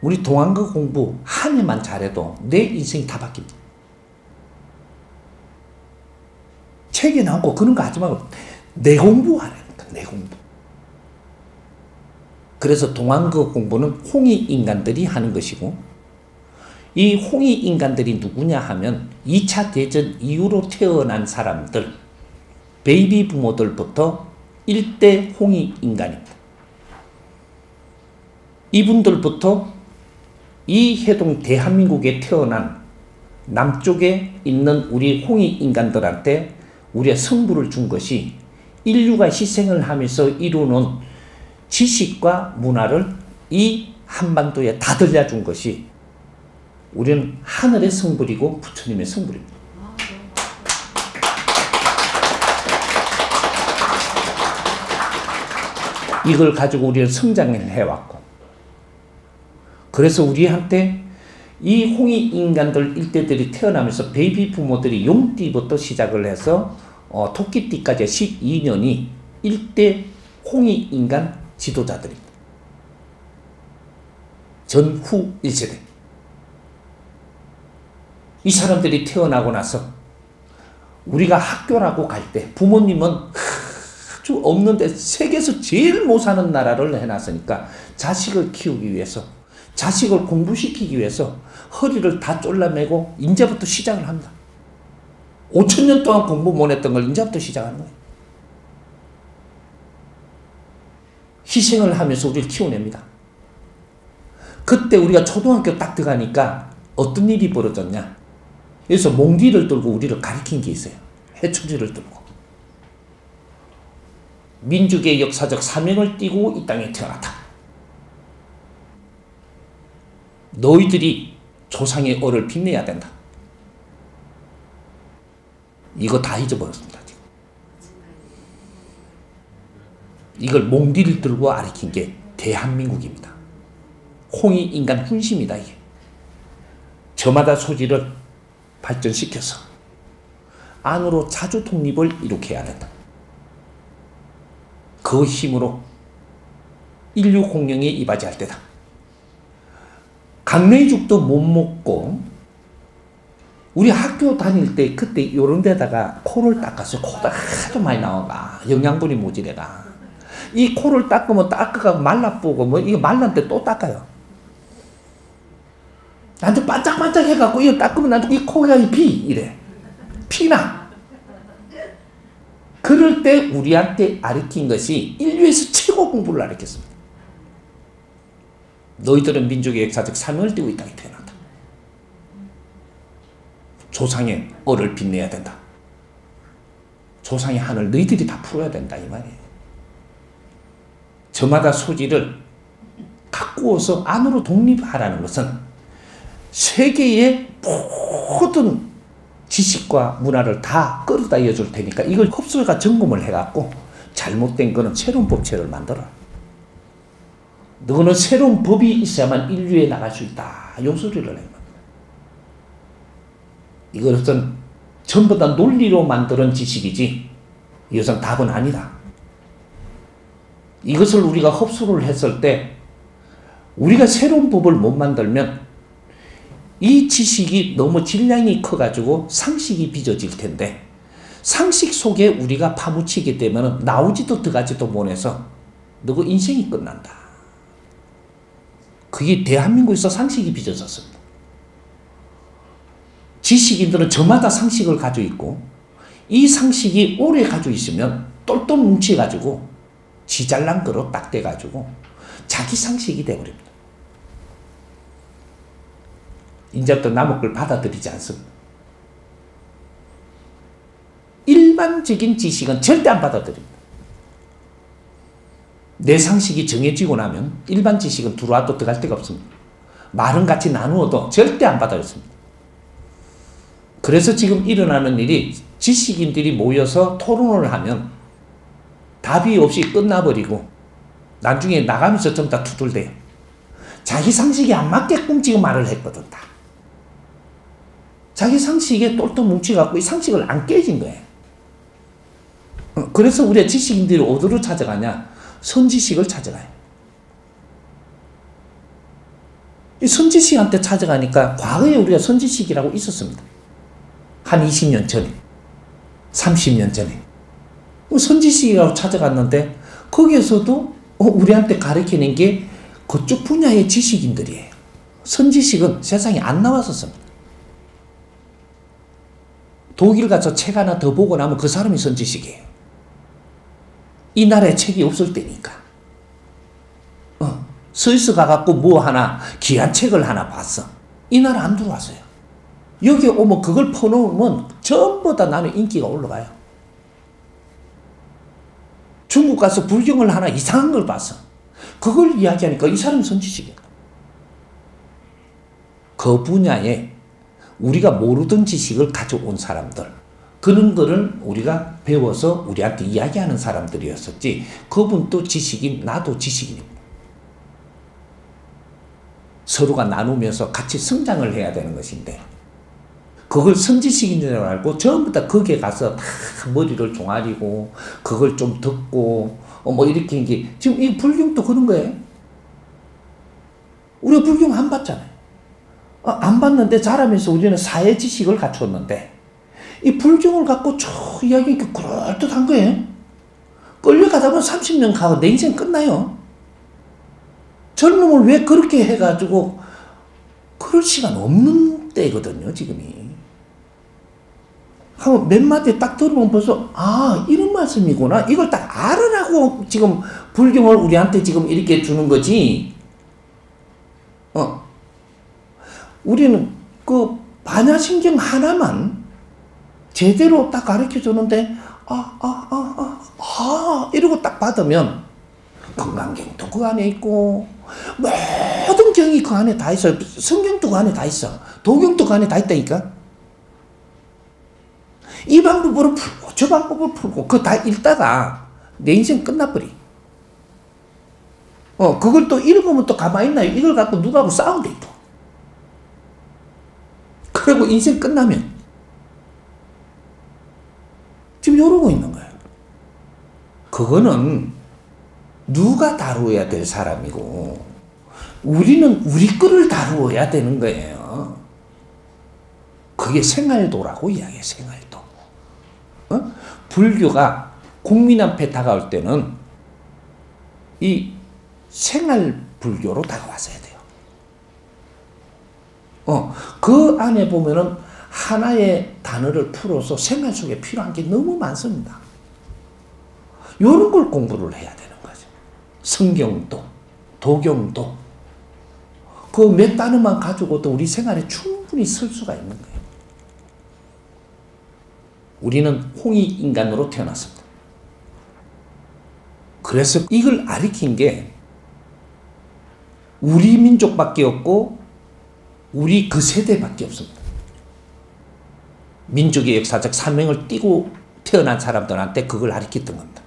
우리 동안거 공부 한 해만 잘해도 내 인생이 다 바뀝니다. 책에 나오고 그런 거 하지 말고 내 공부하라니까 내 공부. 그래서 동안거 공부는 홍이 인간들이 하는 것이고 이 홍이 인간들이 누구냐 하면 2차 대전 이후로 태어난 사람들 베이비 부모들부터 1대 홍이 인간입니다. 이분들부터 이 해동 대한민국에 태어난 남쪽에 있는 우리 홍이 인간들한테 우리의 성부를 준 것이 인류가 희생을 하면서 이루는 지식과 문화를 이 한반도에 다 들려준 것이 우리는 하늘의 성불이고 부처님의 성불입니다. 이걸 가지고 우리는 성장을 해왔고 그래서 우리한테 이 홍이 인간들 일대들이 태어나면서 베이비 부모들이 용띠부터 시작을 해서 어, 토끼띠까지 12년이 일대 홍이 인간 지도자들입니다. 전후 1세대. 이 사람들이 태어나고 나서 우리가 학교라고 갈 때 부모님은 아주 없는데 세계에서 제일 못 사는 나라를 해놨으니까 자식을 키우기 위해서 자식을 공부시키기 위해서 허리를 다 졸라매고 이제부터 시작을 합니다. 5천 년 동안 공부 못 했던 걸 이제부터 시작하는 거예요. 희생을 하면서 우리를 키워냅니다. 그때 우리가 초등학교 딱 들어가니까 어떤 일이 벌어졌냐. 그래서 몽디를 들고 우리를 가리킨 게 있어요. 해초지를 들고. 민족의 역사적 사명을 띠고 이 땅에 태어났다. 너희들이 조상의 얼을 빛내야 된다. 이거 다 잊어버렸습니다. 지금. 이걸 몽디를 들고 아리킨 게 대한민국입니다. 홍이 인간 훈심이다 이게. 저마다 소지를 발전시켜서 안으로 자주 독립을 이룩 해야 된다. 그 힘으로 인류 공룡에 이바지할 때다. 강내죽도 못 먹고 우리 학교 다닐 때 그때 이런 데다가 코를 닦았어요. 코가 하도 많이 나와가 영양분이 모자래가 이 코를 닦으면 닦아가 말라보고 뭐 이거 말랐는데 또 닦아요. 나한테 반짝반짝 해갖고 이거 닦으면 나한테 이 코가 비 이래 피나. 그럴 때 우리한테 아르킨 것이 인류에서 최고 공부를 아르켰습니다. 너희들은 민족의 역사적 사명을 띠고 이 땅에 태어났다. 조상의 얼을 빛내야 된다. 조상의 한을 너희들이 다 풀어야 된다 이 말이에요. 저마다 소지를 가꾸어서 안으로 독립하라는 것은 세계의 모든 지식과 문화를 다 끌어다 이어줄 테니까 이걸 흡수가 점검을 해갖고 잘못된 거는 새로운 법체를 만들어. 너는 새로운 법이 있어야만 인류에 나갈 수 있다. 요 소리를 낸 겁니다. 이것은 전부 다 논리로 만드는 지식이지 이것은 답은 아니다. 이것을 우리가 흡수를 했을 때 우리가 새로운 법을 못 만들면 이 지식이 너무 질량이 커가지고 상식이 빚어질 텐데 상식 속에 우리가 파묻히게 되면 나오지도 들어가지도 못해서 너그 인생이 끝난다. 그게 대한민국에서 상식이 빚어졌습니다. 지식인들은 저마다 상식을 가지고 있고 이 상식이 오래 가지고 있으면 똘똘 뭉쳐가지고 지잘난 거로 딱 돼가지고 자기 상식이 돼버립니다. 이제부터 남의 걸 받아들이지 않습니다. 일반적인 지식은 절대 안 받아들입니다. 내 상식이 정해지고 나면 일반 지식은 들어와도 들어갈 데가 없습니다. 말은 같이 나누어도 절대 안 받아들입니다. 그래서 지금 일어나는 일이 지식인들이 모여서 토론을 하면 답이 없이 끝나버리고 나중에 나가면서 전부 다 투덜대요. 자기 상식이 안 맞게끔 지금 말을 했거든 다. 자기 상식에 똘똘 뭉쳐갖고 이 상식을 안 깨진 거예요. 어, 그래서 우리가 지식인들이 어디로 찾아가냐? 선지식을 찾아가요. 이 선지식한테 찾아가니까 과거에 우리가 선지식이라고 있었습니다. 한 20년 전에, 30년 전에. 선지식이라고 찾아갔는데 거기에서도 어, 우리한테 가르치는 게 그쪽 분야의 지식인들이에요. 선지식은 세상에 안 나왔었습니다. 독일 가서 책 하나 더 보고 나면 그 사람이 선지식이에요. 이 나라에 책이 없을 때니까. 어, 스위스 가갖고 뭐 하나, 귀한 책을 하나 봤어. 이 나라 안 들어왔어요. 여기 오면 그걸 퍼놓으면 전부 다 나는 인기가 올라가요. 중국 가서 불경을 하나 이상한 걸 봤어. 그걸 이야기하니까 이 사람이 선지식이야. 그 분야에 우리가 모르던 지식을 가져온 사람들, 그런 거를 우리가 배워서 우리한테 이야기하는 사람들이었었지, 그분도 지식인, 나도 지식인입니다. 서로가 나누면서 같이 성장을 해야 되는 것인데, 그걸 선지식인 줄 알고 전부 다 거기에 가서 다 머리를 종아리고 그걸 좀 듣고 어, 뭐 이렇게 이게 지금 이 불경도 그런 거예요. 우리가 불경 안 봤잖아요. 어, 안 봤는데 자라면서 우리는 사회 지식을 갖췄는데 이 불경을 갖고 쭉 이야기 그럴듯한 거예요. 끌려가다 보면 30년 가고 내 인생 끝나요. 젊음을 왜 그렇게 해가지고 그럴 시간 없는 때거든요, 지금이. 하고 몇 마디 딱 들으면 벌써 아 이런 말씀이구나 이걸 딱 알으라고 지금 불경을 우리한테 지금 이렇게 주는 거지 어 우리는 그 반야신경 하나만 제대로 딱 가르쳐 주는데 아아 아 아 아, 이러고 딱 받으면 건강경도 그 안에 있고 모든 경이 그 안에 다 있어요 성경도 그 안에 다 있어 도경도 그 안에 다 있다니까 이 방법으로 풀고 저 방법으로 풀고 그거 다 읽다가 내 인생 끝나버리. 어, 그걸 또 읽으면 또 가만히 있나요? 이걸 갖고 누가하고 싸운대 또. 그리고 인생 끝나면 지금 이러고 있는 거예요. 그거는 누가 다루어야 될 사람이고 우리는 우리 거를 다루어야 되는 거예요. 그게 생활도라고 이야기해 생활도. 어? 불교가 국민 앞에 다가올 때는 이 생활 불교로 다가왔어야 돼요. 어, 그 안에 보면은 하나의 단어를 풀어서 생활 속에 필요한 게 너무 많습니다. 이런 걸 공부를 해야 되는 거죠. 성경도, 도경도, 그 몇 단어만 가지고도 우리 생활에 충분히 쓸 수가 있는 거예요. 우리는 홍익 인간으로 태어났습니다. 그래서 이걸 가르친 게 우리 민족밖에 없고 우리 그 세대밖에 없습니다. 민족의 역사적 사명을 띠고 태어난 사람들한테 그걸 가르쳤던 겁니다.